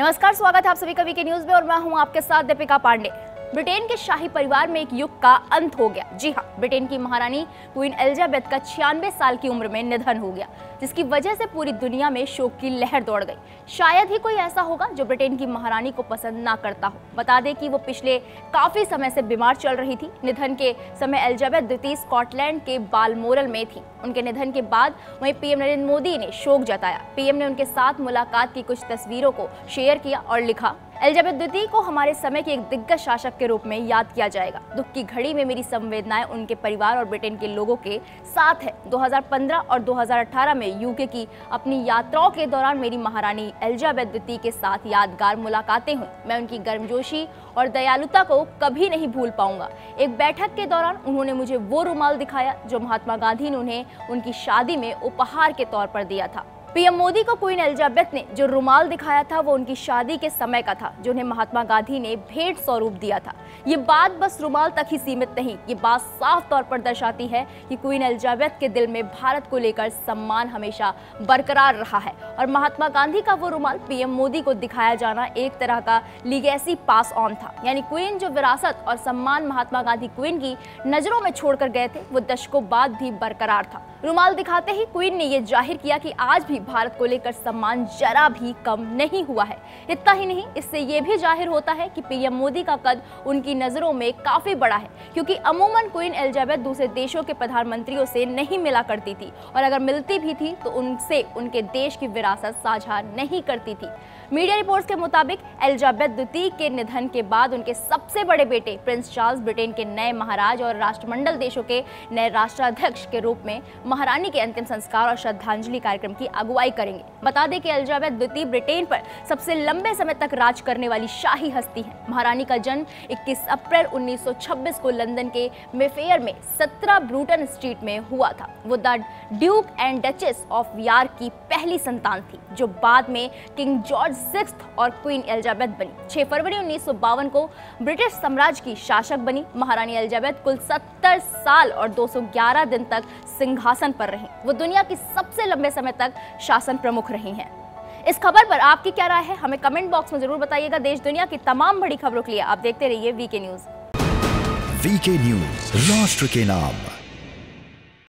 नमस्कार, स्वागत है आप सभी कवि के न्यूज़ में और मैं हूँ आपके साथ दीपिका पांडे। ब्रिटेन के शाही परिवार में एक युग का अंत हो गया। जी हाँ ब्रिटेन की महारानी क्वीन एलिजाबेथ का छियानवे साल की उम्र में निधन हो गया, जिसकी वजह से पूरी दुनिया में शोक की लहर दौड़ गई। शायद ही कोई ऐसा होगा जो ब्रिटेन की महारानी को पसंद ना करता हो। बता दें कि वो पिछले काफ़ी समय से बीमार चल रही थी। निधन के समय एलिजाबेथ द्वितीय स्कॉटलैंड के बालमोरल में थी। उनके निधन के बाद वहीं पीएम नरेंद्र मोदी ने शोक जताया। पीएम ने उनके साथ मुलाकात की कुछ तस्वीरों को शेयर किया और लिखा एलिजाबेथ द्वितीय को हमारे समय के एक दिग्गज शासक के रूप में याद किया जाएगा। दुख की घड़ी में मेरी संवेदनाएँ उनके परिवार और ब्रिटेन के लोगों के साथ है। 2015 और 2018 में यूके की अपनी यात्राओं के दौरान मेरी महारानी एलिजाबेथ द्वितीय के साथ यादगार मुलाकातें हुई। मैं उनकी गर्मजोशी और दयालुता को कभी नहीं भूल पाऊँगा। एक बैठक के दौरान उन्होंने मुझे वो रुमाल दिखाया जो महात्मा गांधी ने उन्हें उनकी शादी में उपहार के तौर पर दिया था। पीएम मोदी को क्वीन एलिजाबेथ ने जो रुमाल दिखाया था, वो उनकी शादी के समय का था, जो उन्हें महात्मा गांधी ने भेंट स्वरूप दिया था। ये बात बस रुमाल तक ही सीमित नहीं, ये बात साफ़ तौर पर दर्शाती है कि क्वीन एलिजाबेथ के दिल में भारत को लेकर सम्मान हमेशा बरकरार रहा है। और महात्मा गांधी का वो रुमाल पीएम मोदी को दिखाया जाना एक तरह का लीगेसी पास ऑन था। यानी क्वीन जो विरासत और सम्मान महात्मा गांधी क्वीन की नज़रों में छोड़कर गए थे, वो दशकों बाद भी बरकरार था। रुमाल दिखाते ही क्वीन ने यह ज़ाहिर किया कि आज भी भारत को लेकर सम्मान जरा भी कम नहीं हुआ है। इतना ही नहीं, इससे ये भी ज़ाहिर होता है कि पीएम मोदी का कद उनकी नज़रों में काफ़ी बड़ा है, क्योंकि अमूमन क्वीन एलिजाबेथ दूसरे देशों के प्रधानमंत्रियों से नहीं मिला करती थी। और अगर मिलती भी थी तो उनसे, उनके देश की विरासत साझा नहीं करती थी। मीडिया रिपोर्ट्स के मुताबिक एलिजाबेथ द्वितीय के निधन के बाद उनके सबसे बड़े बेटे प्रिंस चार्ल्स ब्रिटेन के नए महाराज और राष्ट्रमंडल देशों के नए राष्ट्राध्यक्ष के रूप में महारानी के अंतिम संस्कार और श्रद्धांजलि कार्यक्रम की अगुवाई करेंगे। बता दें कि एलिजाबेथ द्वितीय ब्रिटेन पर सबसे लंबे समय तक राज करने वाली शाही हस्ती है। महारानी का जन्म 21 अप्रैल 1926 को लंदन के मेफेयर में 17 ब्रूटन स्ट्रीट में हुआ था। वो the Duke and Duchess of York की पहली संतान थी, जो बाद में किंग जॉर्ज सिक्स और क्वीन एलिजाबेथ बनी। 6 फरवरी उन्नीस को ब्रिटिश साम्राज्य की शासक बनी। महारानी एलिजाबेथ कुल 70 साल और 211 दिन तक सिंहासन पर रही। वो दुनिया की सबसे लंबे समय तक शासन प्रमुख रही हैं। इस खबर पर आपकी क्या राय है? हमें कमेंट बॉक्स में ज़रूर बताइएगा। देश दुनिया की तमाम बड़ी खबरों के लिए आप देखते रहिए वीके न्यूज़। वीके न्यूज़, राष्ट्र के नाम।